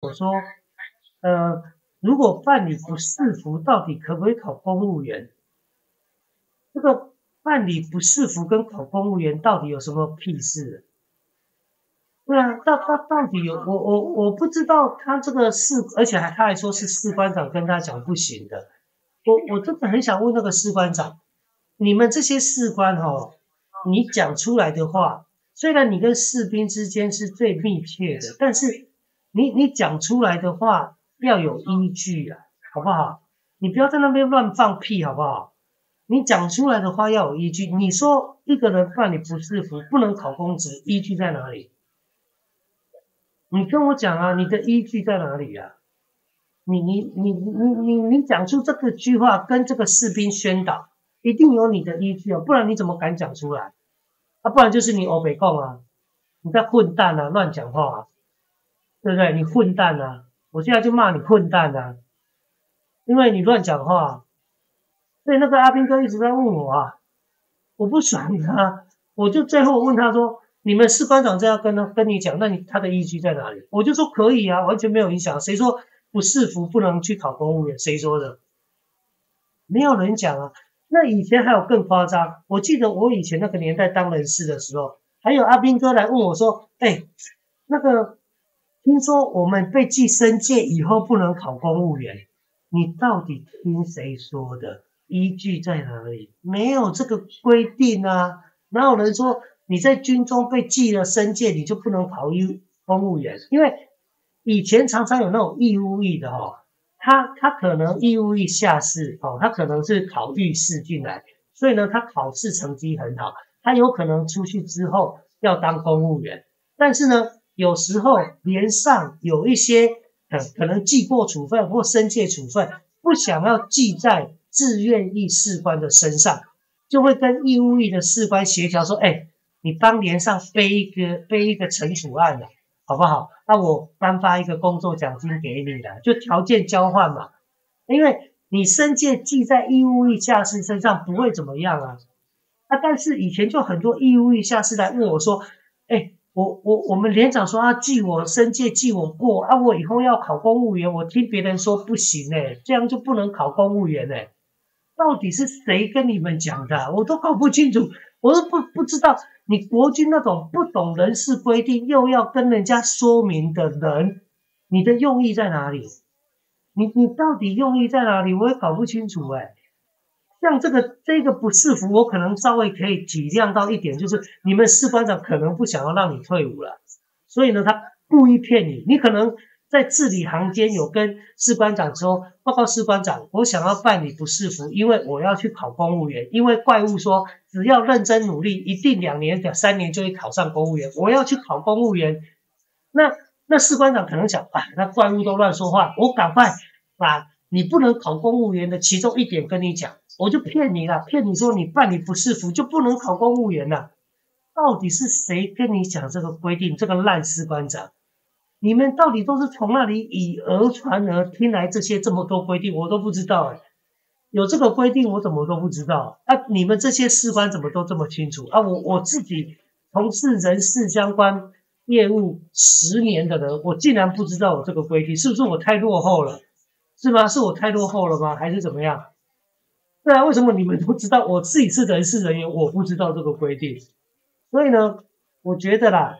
我说，呃，如果办理不适服，到底可不可以考公务员？这个办理不适服跟考公务员到底有什么屁事？对啊，到到到底有我我我不知道他这个士，而且还他还说是士官长跟他讲不行的。我我真的很想问那个士官长，你们这些士官哈，你讲出来的话，虽然你跟士兵之间是最密切的，但是你你讲出来的话要有依据啊，好不好？你不要在那边乱放屁，好不好？你讲出来的话要有依据。你说一个人犯你不适服不能考公职，依据在哪里？你跟我讲啊，你的依据在哪里啊？你你你你你你讲出这个句话跟这个士兵宣导，一定有你的依据啊，不然你怎么敢讲出来？啊，不然就是你欧北共啊，你在混蛋啊，乱讲话啊，对不对？你混蛋啊！我现在就骂你混蛋啊，因为你乱讲话。所以那个阿兵哥一直在问我啊，我不爽他，我就最后问他说。你们士官长这样跟他跟你讲，那你他的依据在哪里？我就说可以啊，完全没有影响。谁说不适服不能去考公务员？谁说的？没有人讲啊。那以前还有更夸张，我记得我以前那个年代当人事的时候，还有阿兵哥来问我说：“哎，那个听说我们被记升界以后不能考公务员，你到底听谁说的？依据在哪里？没有这个规定啊，哪有人说？”你在军中被记了升阶，你就不能考公务员，因为以前常常有那种义务役的哈，他他可能义务役下士哦，他可能是考御士进来，所以呢，他考试成绩很好，他有可能出去之后要当公务员，但是呢，有时候连上有一些呃可能记过处分或升阶处分，不想要记在自愿役士官的身上，就会跟义务役的士官协调说，哎。你帮连上背一个背一个惩处案的，好不好？那我颁发一个工作奖金给你的，就条件交换嘛。因为你升阶记在义务役下士身上不会怎么样啊。啊，但是以前就很多义务役下士来问我说，我我我们连长说啊记我升阶记我过啊，我以后要考公务员，我听别人说不行哎，这样就不能考公务员哎。到底是谁跟你们讲的？我都搞不清楚，我都不不知道。你国军那种不懂人事规定又要跟人家说明的人，你的用意在哪里？你你到底用意在哪里？我也搞不清楚哎。像这个这个不适服，我可能稍微可以体谅到一点，就是你们士官长可能不想要让你退伍了，所以呢，他故意骗你，你可能。在字里行间有跟士官长说报告，士官长，我想要办理不适服，因为我要去考公务员。因为怪物说只要认真努力，一定两年、两三年就会考上公务员。我要去考公务员。那那士官长可能想啊，那怪物都乱说话，我赶快把你不能考公务员的其中一点跟你讲，我就骗你了，骗你说你办理不适服就不能考公务员了。到底是谁跟你讲这个规定？这个烂士官长！你们到底都是从那里以讹传讹听来这些这么多规定，我都不知道哎，有这个规定我怎么都不知道啊？你们这些士官怎么都这么清楚啊？我我自己从事人事相关业务十年的人，我竟然不知道有这个规定，是不是我太落后了？是吗？是我太落后了吗？还是怎么样？那，为什么你们都知道？我自己是人事人员，我不知道这个规定，所以呢，我觉得啦。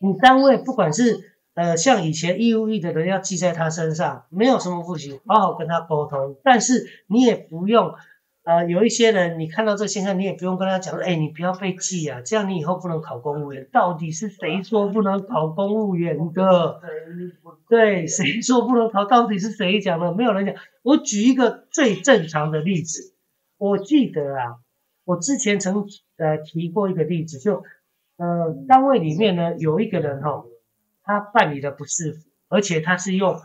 你单位不管是呃像以前义务役的人要记在他身上，没有什么不行，好好跟他沟通。但是你也不用，呃有一些人你看到这现象，你也不用跟他讲，哎你不要被记啊，这样你以后不能考公务员。到底是谁说不能考公务员的？对，谁说不能考？到底是谁讲的？没有人讲。我举一个最正常的例子，我记得啊，我之前曾呃提过一个例子，就。呃，单位里面呢有一个人哈，他办理的不是，而且他是用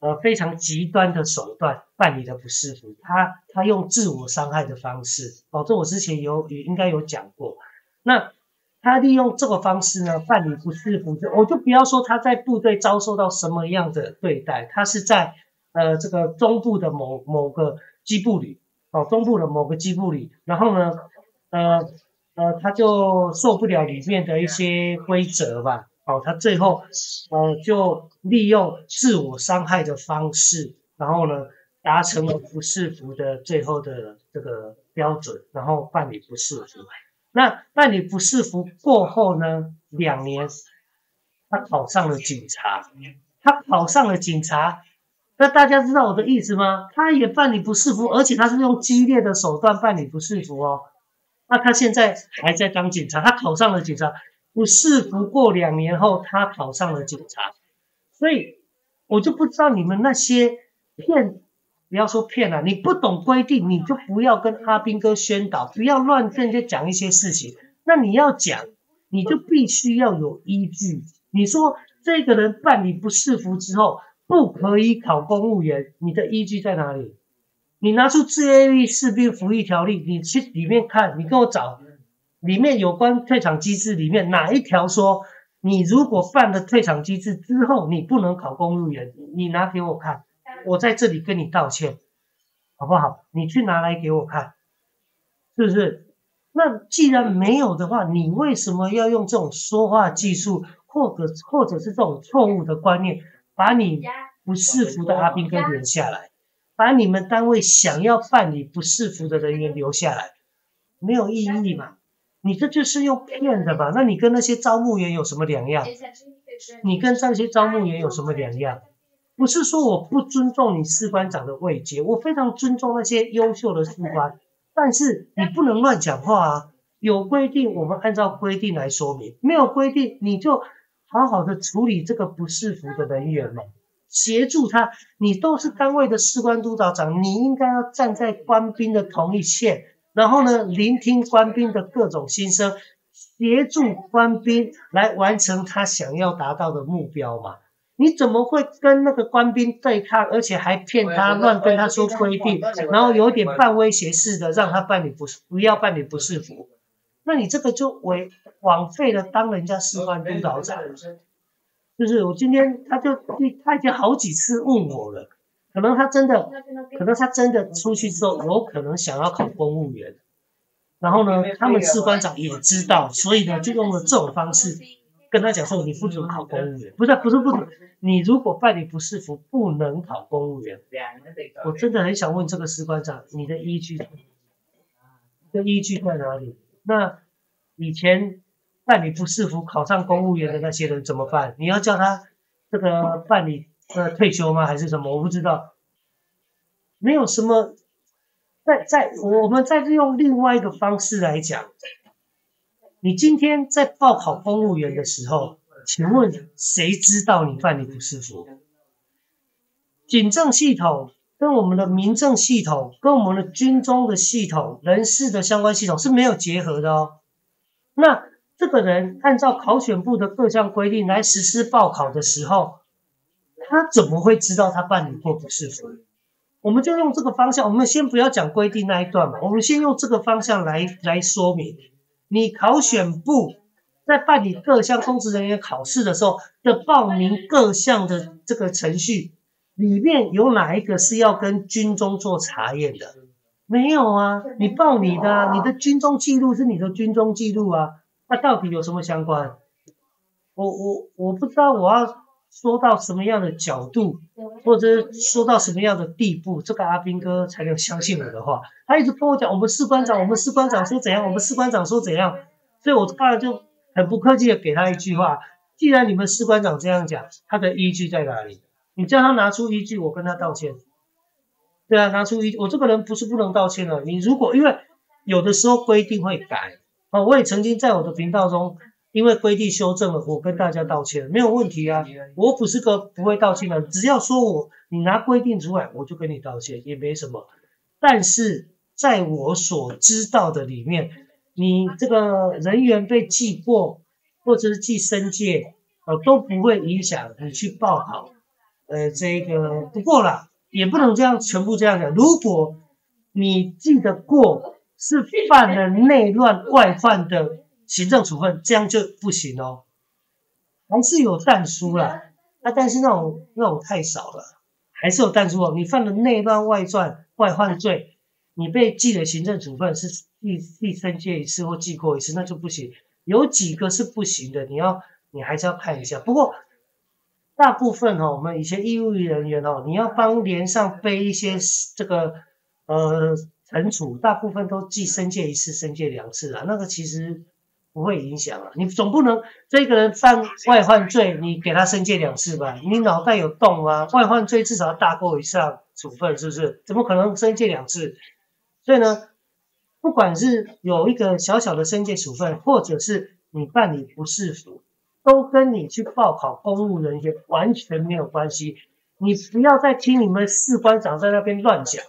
呃非常极端的手段办理的不是服，他他用自我伤害的方式，哦，这我之前有也应该有讲过。那他利用这个方式呢办理不是服，我就不要说他在部队遭受到什么样的对待，他是在呃这个中部的某某个机部里，哦，中部的某个机部里，然后呢，呃。呃，他就受不了里面的一些规则吧，哦，他最后呃就利用自我伤害的方式，然后呢达成了不适服的最后的这个标准，然后办理不适服。那办理不适服过后呢，两年他考上了警察，他考上了警察。那大家知道我的意思吗？他也办理不适服，而且他是用激烈的手段办理不适服哦。那他现在还在当警察，他考上了警察，不适服过两年后，他考上了警察。所以我就不知道你们那些骗，不要说骗了，你不懂规定，你就不要跟阿兵哥宣导，不要乱跟人家讲一些事情。那你要讲，你就必须要有依据。你说这个人办理不适服之后。不可以考公务员，你的依据在哪里？你拿出《自卫士兵服役条例》，你去里面看，你跟我找里面有关退场机制里面哪一条说，你如果办了退场机制之后，你不能考公务员？你拿给我看，我在这里跟你道歉，好不好？你去拿来给我看，是不是？那既然没有的话，你为什么要用这种说话技术，或者或者是这种错误的观念？把你不适服的阿兵哥留下来，把你们单位想要办理不适服的人员留下来，没有意义嘛？你这就是用骗的吧？那你跟那些招募员有什么两样？你跟这些招募员有什么两样？不是说我不尊重你士官长的位阶，我非常尊重那些优秀的士官，但是你不能乱讲话啊！有规定，我们按照规定来说明；没有规定，你就。好好的处理这个不适服的人员嘛，协助他。你都是单位的士官督导长，你应该要站在官兵的同一线，然后呢，聆听官兵的各种心声，协助官兵来完成他想要达到的目标嘛。你怎么会跟那个官兵对抗，而且还骗他，乱跟他说规定，然后有点半威胁式的让他办理不不要办理不适服？那你这个就为枉费了当人家士官督导长，就是我今天他就他已经好几次问我了，可能他真的，可能他真的出去之后有可能想要考公务员，然后呢，他们士官长也知道，所以呢就用了这种方式跟他讲说，你不准考公务员，不是不是不准，你如果办理不适服不能考公务员。我真的很想问这个士官长，你的依据，的依据在哪里？那以前办理不适服考上公务员的那些人怎么办？你要叫他这个办理呃退休吗？还是什么？我不知道。没有什么，在在我们再用另外一个方式来讲，你今天在报考公务员的时候，请问谁知道你办理不是服？警政系统。跟我们的民政系统、跟我们的军中的系统、人事的相关系统是没有结合的哦。那这个人按照考选部的各项规定来实施报考的时候，他怎么会知道他办理过不是服？我们就用这个方向，我们先不要讲规定那一段嘛，我们先用这个方向来来说明，你考选部在办理各项公职人员考试的时候的报名各项的这个程序。里面有哪一个是要跟军中做查验的？没有啊，你报你的，啊你的军中记录是你的军中记录啊，那到底有什么相关？我我我不知道我要说到什么样的角度，或者说到什么样的地步，这个阿斌哥才能相信我的话。他一直跟我讲，我们士官长，我们士官长说怎样，我们士官长说怎样，所以我当然就很不客气的给他一句话：既然你们士官长这样讲，他的依据在哪里？你叫他拿出依据，我跟他道歉。对啊，拿出依据，我这个人不是不能道歉的。你如果因为有的时候规定会改啊，我也曾经在我的频道中，因为规定修正了，我跟大家道歉，没有问题啊。我不是个不会道歉的，只要说我你拿规定出来，我就跟你道歉，也没什么。但是在我所知道的里面，你这个人员被记过，或者是记申诫，呃，都不会影响你去报考。呃，这个不过了，也不能这样全部这样讲。如果你记得过是犯了内乱外患的行政处分，这样就不行哦。还是有但书了，那但是那种那种太少了，还是有但书哦。你犯了内乱外传外患罪，你被记的行政处分是第第三届一次或记过一次，那就不行。有几个是不行的，你要你还是要看一下。不过大部分哈，我们一些义务人员哦，你要帮连上背一些这个呃惩处，大部分都记申诫一次、申诫两次啊，那个其实不会影响啊。你总不能这个人犯外患罪，你给他申诫两次吧？你脑袋有洞吗？外患罪至少要大过以上处分，是不是？怎么可能申诫两次？所以呢？不管是有一个小小的申诫处分，或者是你办理不适服，都跟你去报考公务人员完全没有关系。你不要再听你们士官长在那边乱讲，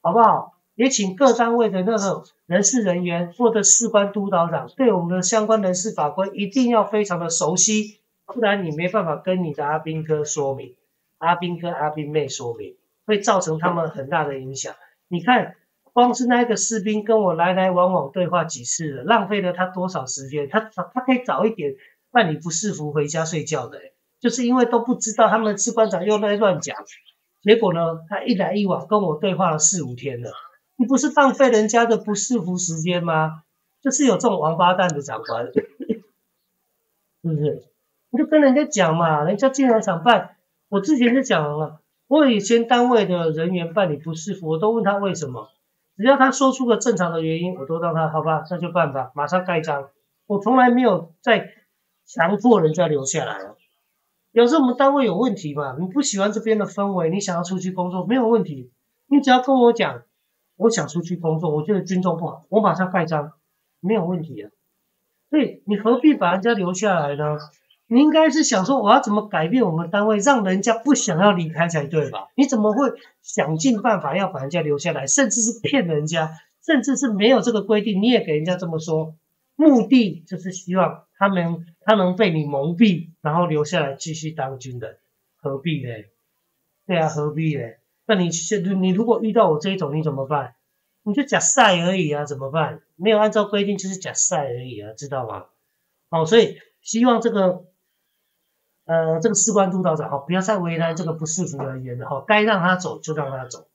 好不好？也请各单位的那个人事人员或者士官督导长，对我们的相关人事法规一定要非常的熟悉，不然你没办法跟你的阿兵哥说明，阿兵哥阿兵妹说明，会造成他们很大的影响。你看。光是那个士兵跟我来来往往对话几次了，浪费了他多少时间？他他可以早一点办理不适服回家睡觉的，就是因为都不知道他们的士官长又在乱讲，结果呢，他一来一往跟我对话了四五天了，你不是浪费人家的不适服时间吗？就是有这种王八蛋的长官，是不是？你就跟人家讲嘛，人家经常想办，我之前就讲了，我以前单位的人员办理不适服，我都问他为什么。只要他说出个正常的原因，我都让他好吧，那就办吧，马上盖章。我从来没有在强迫人家留下来啊。有时候我们单位有问题嘛，你不喜欢这边的氛围，你想要出去工作没有问题，你只要跟我讲，我想出去工作，我觉得军中不好，我马上盖章，没有问题啊。所以你何必把人家留下来呢？你应该是想说，我要怎么改变我们单位，让人家不想要离开才对吧？你怎么会想尽办法要把人家留下来，甚至是骗人家，甚至是没有这个规定，你也给人家这么说，目的就是希望他们他能被你蒙蔽，然后留下来继续当军人，何必呢？对啊，何必呢？那你你如果遇到我这一种，你怎么办？你就假赛而已啊，怎么办？没有按照规定就是假赛而已啊，知道吗？哦，所以希望这个。呃，这个士官督导长哈，不要再为难这个不适服人员了哈，该让他走就让他走。